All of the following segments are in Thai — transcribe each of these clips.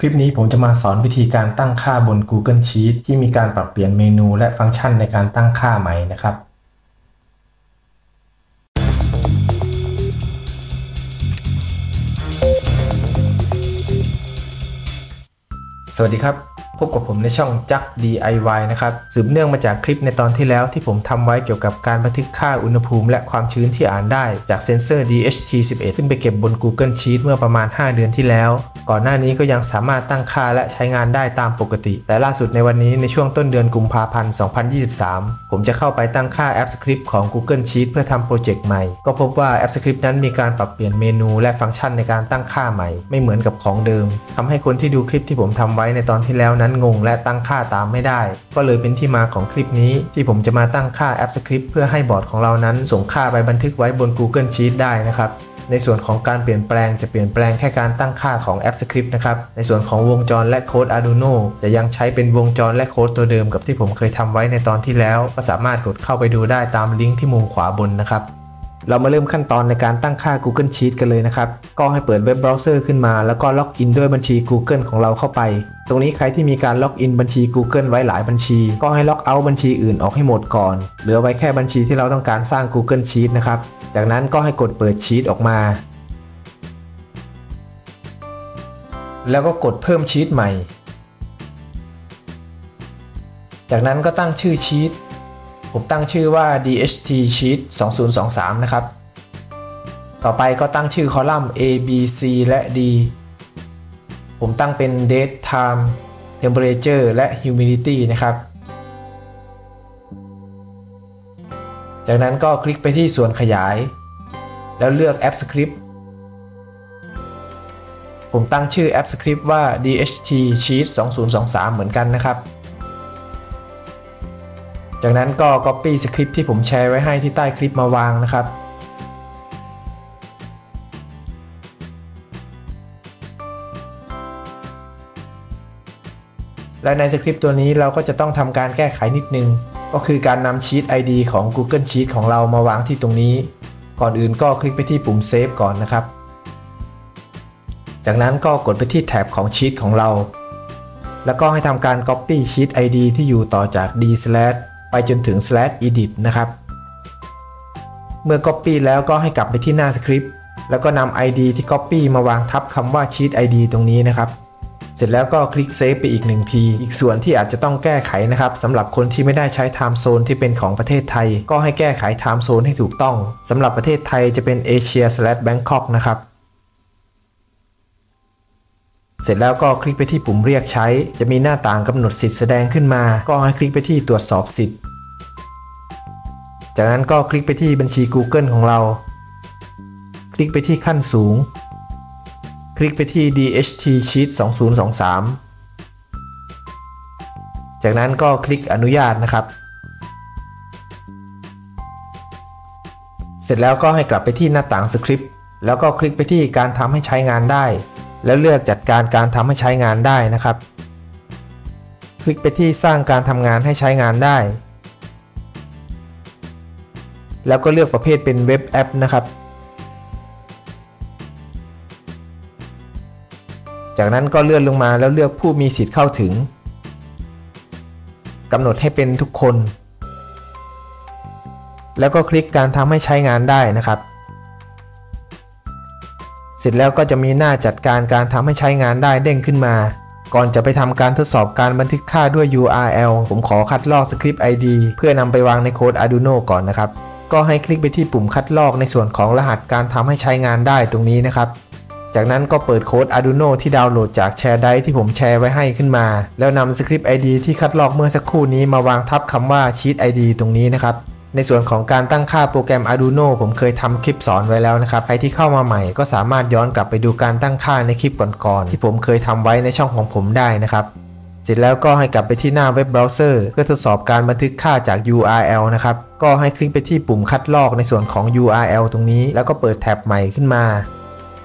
คลิปนี้ผมจะมาสอนวิธีการตั้งค่าบน Google Sheet ที่มีการปรับเปลี่ยนเมนูและฟังก์ชันในการตั้งค่าใหม่นะครับ สวัสดีครับ พบกับผมในช่องจัก DIY นะครับ สืบเนื่องมาจากคลิปในตอนที่แล้วที่ผมทำไว้เกี่ยวกับการบันทึกค่าอุณหภูมิและความชื้นที่อ่านได้ จากเซ็นเซอร์ DHT11 ขึ้นไปเก็บบน Google Sheet เมื่อประมาณ 5 เดือนที่แล้ว ก่อนหน้านี้ก็ยังสามารถตั้งค่าและใช้งานได้ตามปกติ แต่ล่าสุดในวันนี้ในช่วงต้นเดือนกุมภาพันธ์ 2023 ผมจะเข้าไปตั้งค่า Apps Script ของ Google Sheet เพื่อทำโปรเจกต์ใหม่ ก็พบว่า Apps Script นั้นมีการปรับเปลี่ยนเมนูและฟังก์ชันในการตั้งค่าใหม่ ไม่เหมือนกับของเดิมทำให้คนที่ดูคลิปที่ผมทำไว้ในตอนที่แล้วนั้นงงและตั้งค่าตามไม่ได้ ก็เลยเป็นที่มาของคลิปนี้ ที่ผมจะมาตั้งค่า Apps Script เพื่อให้บอร์ดของเรานั้นส่งค่าไปบันทึกไว้บน Google Sheet ได้นะครับ ในส่วนของการเปลี่ยนแปลงจะเปลี่ยนแปลงแค่การตั้งค่าของ Apps Script นะครับ ในส่วนของวงจรและโค้ด Arduino จะยังใช้เป็นวงจรและโค้ดตัวเดิมกับที่ผมเคยทำไว้ในตอนที่แล้ว ก็สามารถกดเข้าไปดูได้ตามลิงก์ที่มุมขวาบนนะครับเรามาเริ่มขั้นตอนในการตั้งค่า Google Sheet กันเลยนะครับ ก็ให้เปิดเว็บเบราว์เซอร์ขึ้นมา แล้วก็ login ด้วยบัญชี Google ของเราเข้าไป ตรงนี้ใครที่มีการ login บัญชี Google ไว้หลายบัญชี ก็ให้ logout บัญชีอื่นออกให้หมดก่อน เหลือไว้แค่บัญชีที่เราต้องการสร้าง Google Sheet นะครับ จากนั้นก็ให้กดเปิดชีตออกมา แล้วก็กดเพิ่มชีตใหม่ จากนั้นก็ตั้งชื่อชีตผมตั้งชื่อว่า DHT Sheet 2023 นะครับ ต่อไปก็ตั้งชื่อคอลัมน์ A B C และ D ผมตั้งเป็น Date Time Temperature และ Humidity นะครับ จากนั้นก็คลิกไปที่ส่วนขยาย แล้วเลือก App Script ผมตั้งชื่อ App Script ว่า DHT Sheet 2023 เหมือนกันนะครับ จากนั้นก็ Copy สคริปต์ที่ผมแชร์ไว้ให้ที่ใต้คลิปมาวางนะครับ และในสคริปต์ตัวนี้เราก็จะต้องทำการแก้ไขนิดนึง ก็คือการนำชีต ID ของ Google Sheet ของเรามาวางที่ตรงนี้ ก่อนอื่นก็คลิกไปที่ปุ่ม Save ก่อนนะครับ จากนั้นก็กดไปที่แท็บของชีตของเรา แล้วก็ให้ทำการ Copy Sheet ID ที่อยู่ต่อจาก D/ ไปจนถึง slash edit นะครับ เมื่อ Copy แล้วก็ให้กลับไปที่หน้าสคริปต์แล้วก็นำ ID ที่ Copy มาวางทับคำว่า Sheet ID ตรงนี้นะครับ เสร็จแล้วก็คลิก Save ไปอีกหนึ่งที อีกส่วนที่อาจจะต้องแก้ไขนะครับสำหรับคนที่ไม่ได้ใช้ Time Zone ที่เป็นของประเทศไทย ก็ให้แก้ไข Time Zone ให้ถูกต้องสำหรับประเทศไทยจะเป็น Asia Bangkok นะครับเสร็จแล้วก็คลิกไปที่ปุ่มเรียกใช้ จะมีหน้าต่างกำหนดสิทธิ์แสดงขึ้นมา ก็ให้คลิกไปที่ตรวจสอบสิทธิ์ จากนั้นก็คลิกไปที่บัญชี Google ของเรา คลิกไปที่ขั้นสูง คลิกไปที่ DHT Sheet 2023 จากนั้นก็คลิกอนุญาตนะครับ เสร็จแล้วก็ให้กลับไปที่หน้าต่างสคริปต์แล้วก็คลิกไปที่การทำให้ใช้งานได้ แล้วเลือกจัดการการทำให้ใช้งานได้นะครับ คลิกไปที่สร้างการทำงานให้ใช้งานได้ แล้วก็เลือกประเภทเป็นเว็บแอปนะครับ จากนั้นก็เลื่อนลงมาแล้วเลือกผู้มีสิทธิ์เข้าถึงกำหนดให้เป็นทุกคน แล้วก็คลิกการทำให้ใช้งานได้นะครับ เสร็จแล้วก็จะมีหน้าจัดการการทำให้ใช้งานได้เด้งขึ้นมา ก่อนจะไปทำการทดสอบการบันทึกค่าด้วย URL ผมขอคัดลอกสคริปต์ ID เพื่อนำไปวางในโค้ด Arduino ก่อนนะครับ ก็ให้คลิกไปที่ปุ่มคัดลอกในส่วนของรหัสการทำให้ใช้งานได้ตรงนี้นะครับ จากนั้นก็เปิดโค้ด Arduino ที่ดาวน์โหลดจากแชร์ไดที่ผมแชร์ไว้ให้ขึ้นมา แล้วนำสคริปต์ ID ที่คัดลอกเมื่อสักครู่นี้มาวางทับคำว่า Sheet ID ตรงนี้นะครับ ในส่วนของการตั้งค่าโปรแกรม Arduino ผมเคยทำคลิปสอนไว้แล้วนะครับ ใครที่เข้ามาใหม่ก็สามารถย้อนกลับไปดูการตั้งค่าในคลิปก่อนๆที่ผมเคยทำไว้ในช่องของผมได้นะครับเสร็จแล้วก็ให้กลับไปที่หน้าเว็บเบราว์เซอร์เพื่อทดสอบการบันทึกค่าจาก URL นะครับ ก็ให้คลิกไปที่ปุ่มคัดลอกในส่วนของ URL ตรงนี้ แล้วก็เปิดแท็บใหม่ขึ้นมา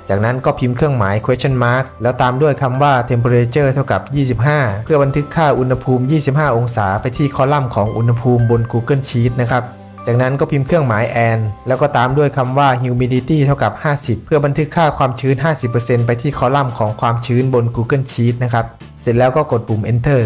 จากนั้นก็พิมพ์เครื่องหมาย question mark แล้วตามด้วยคำว่า temperature เท่ากับ 25 เพื่อบันทึกค่าอุณหภูมิ 25 องศา ไปที่คอลัมน์ของอุณหภูมิบน Google Sheet นะครับจากนั้นก็พิมพ์เครื่องหมาย and แล้วก็ตามด้วยคำว่า humidity เท่ากับ 50 เพื่อบันทึกค่าความชื้น 50%ไปที่คอลัมน์ของความชื้นบน Google Sheet นะครับ เสร็จแล้วก็กดปุ่ม enter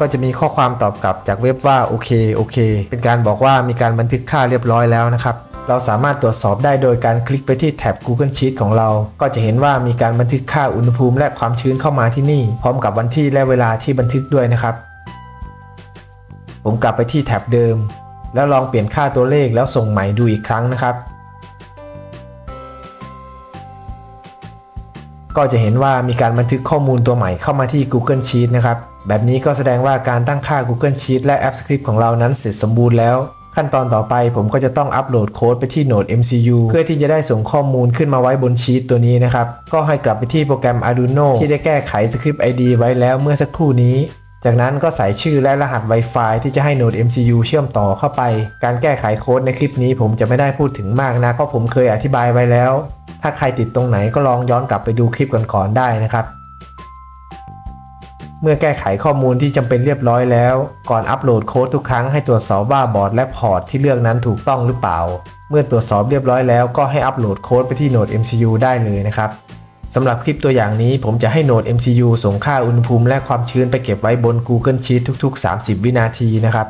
ก็จะมีข้อความตอบกลับจากเว็บว่าโอเคโอเค เป็นการบอกว่ามีการบันทึกค่าเรียบร้อยแล้วนะครับ เราสามารถตรวจสอบได้โดยการคลิกไปที่แท็บ Google Sheet ของเรา ก็จะเห็นว่ามีการบันทึกค่าอุณหภูมิและความชื้นเข้ามาที่นี่ พร้อมกับวันที่และเวลาที่บันทึกด้วยนะครับ ผมกลับไปที่แท็บเดิม แล้วลองเปลี่ยนค่าตัวเลขแล้วส่งใหม่ดูอีกครั้งนะครับ ก็จะเห็นว่ามีการบันทึกข้อมูลตัวใหม่เข้ามาที่ Google Sheet นะครับ แบบนี้ก็แสดงว่าการตั้งค่า Google Sheet และ App Script ของเรานั้นเสร็จสมบูรณ์แล้ว ขั้นตอนต่อไปผมก็จะต้องอัปโหลดโค้ดไปที่ Node MCU เพื่อที่จะได้ส่งข้อมูลขึ้นมาไว้บนชีตตัวนี้นะครับ ก็ให้กลับไปที่โปรแกรม Arduino ที่ได้แก้ไข Script ID ไว้แล้วเมื่อสักครู่นี้ จากนั้นก็ใส่ชื่อและรหัส Wi-Fi ที่จะให้ Node MCU เชื่อมต่อเข้าไป การแก้ไขโค้ดในคลิปนี้ผมจะไม่ได้พูดถึงมากนะเพราะผมเคยอธิบายไว้แล้ว ถ้าใครติดตรงไหนก็ลองย้อนกลับไปดูคลิปก่อนๆได้นะครับ เมื่อแก้ไขข้อมูลที่จำเป็นเรียบร้อยแล้ว ก่อนอัปโหลดโค้ดทุกครั้งให้ตรวจสอบว่าบอร์ดและพอร์ตที่เลือกนั้นถูกต้องหรือเปล่า เมื่อตรวจสอบเรียบร้อยแล้วก็ให้อัปโหลดโค้ดไปที่ Node MCU ได้เลยนะครับสำหรับคลิปตัวอย่างนี้ผมจะให้ Node MCU ส่งค่าอุณหภูมิและความชื้นไปเก็บไว้บน Google Sheet ทุก ๆ 30 วินาทีนะครับ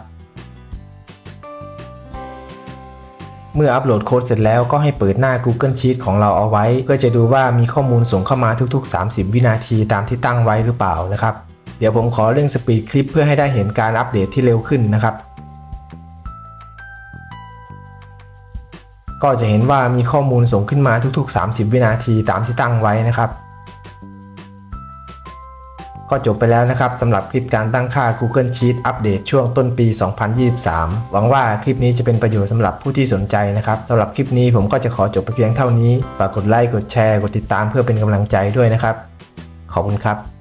เมื่ออัปโหลดโค้ดเสร็จแล้วก็ให้เปิดหน้า Google Sheet ของเราเอาไว้ เพื่อจะดูว่ามีข้อมูลส่งเข้ามาทุก ๆ 30 วินาทีตามที่ตั้งไว้หรือเปล่านะครับ ดี๋ยวผมขอเร่งสปีดคลิปเพื่อให้ได้เห็นการอัปเดตที่เร็วขึ้นนะครับ ก็จะเห็นว่ามีข้อมูลส่งขึ้นมาทุกๆ 30 วินาทีตามที่ตั้งไว้นะครับ ก็จบไปแล้วนะครับสำหรับคลิปการตั้งค่า Google Sheet อัปเดตช่วงต้นปี 2023 หวังว่าคลิปนี้จะเป็นประโยชน์สำหรับผู้ที่สนใจนะครับสำหรับคลิปนี้ผมก็จะขอจบไปเพียงเท่านี้ฝากกดไลค์กดแชร์กดติดตามเพื่อเป็นกำลังใจด้วยนะครับ ขอบคุณครับ